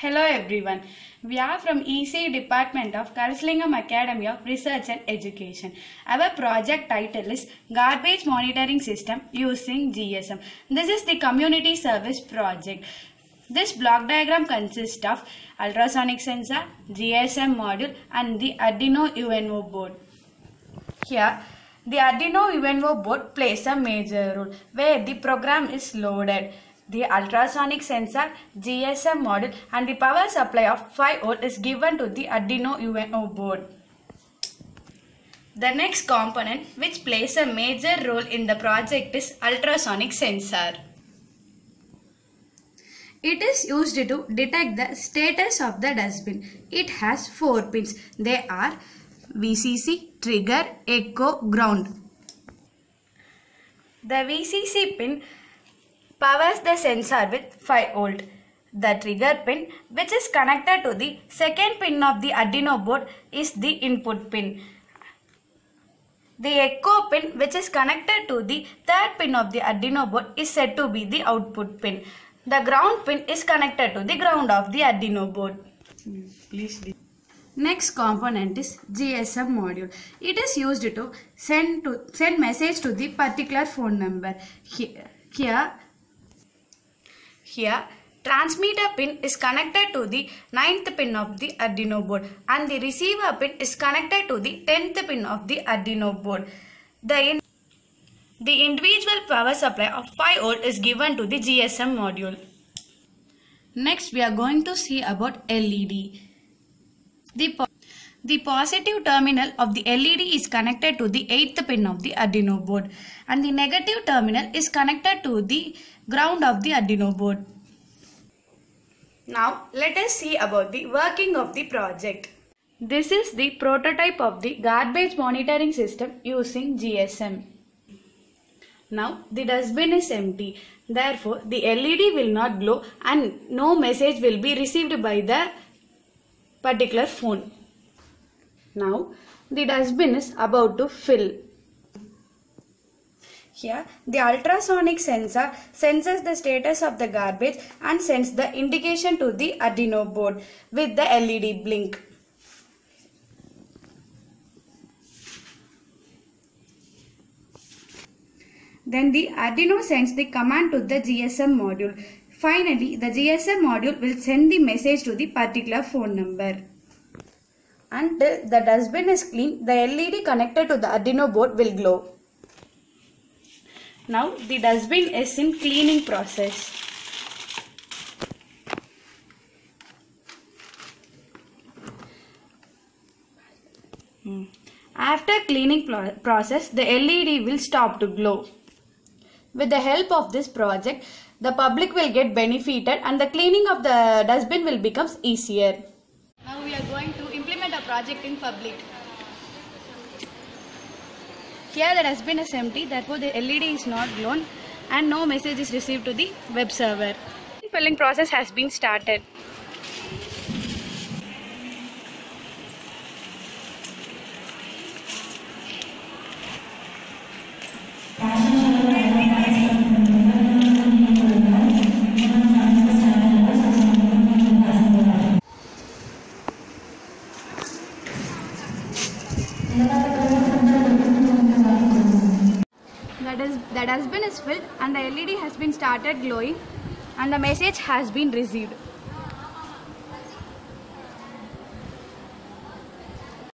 Hello everyone. We are from EC Department of Kalasalingam Academy of Research and Education. Our project title is Garbage Monitoring System using GSM. This is the community service project. This block diagram consists of ultrasonic sensor, GSM module and the Arduino UNO board. Here, the Arduino UNO board plays a major role where the program is loaded. The ultrasonic sensor, GSM module and the power supply of 5 volt is given to the Arduino UNO board. The next component which plays a major role in the project is ultrasonic sensor. It is used to detect the status of the dustbin. It has 4 pins. They are VCC, trigger, echo, ground. The VCC pin powers the sensor with 5 volt. The trigger pin which is connected to the second pin of the Arduino board is the input pin. The echo pin which is connected to the third pin of the Arduino board is said to be the output pin. The ground pin is connected to the ground of the Arduino board. Please. Next component is GSM module. It is used to send to send message to the particular phone number. Here, here, here transmitter pin is connected to the ninth pin of the Arduino board and the receiver pin is connected to the 10th pin of the Arduino board. The in the individual power supply of 5 volt is given to the GSM module. Next we are going to see about LED. The, the positive terminal of the LED is connected to the 8th pin of the Arduino board and the negative terminal is connected to the ground of the Arduino board. Now let us see about the working of the project. This is the prototype of the garbage monitoring system using GSM. Now the dustbin is empty. Therefore the LED will not glow and no message will be received by the particular phone. Now the dustbin is about to fill. Here the ultrasonic sensor senses the status of the garbage and sends the indication to the Arduino board with the LED blink. Then the Arduino sends the command to the GSM module. Finally, the GSM module will send the message to the particular phone number. Until the dustbin is clean, the LED connected to the Arduino board will glow. Now the dustbin is in cleaning process. Hmm. After cleaning process, the LED will stop to glow. With the help of this project, the public will get benefited and the cleaning of the dustbin will become easier. Now we are going to project in public. Here the dustbin is empty, therefore the LED is not blown and no message is received to the web server. Filling process has been started. The dustbin is filled and the LED has been started glowing and the message has been received.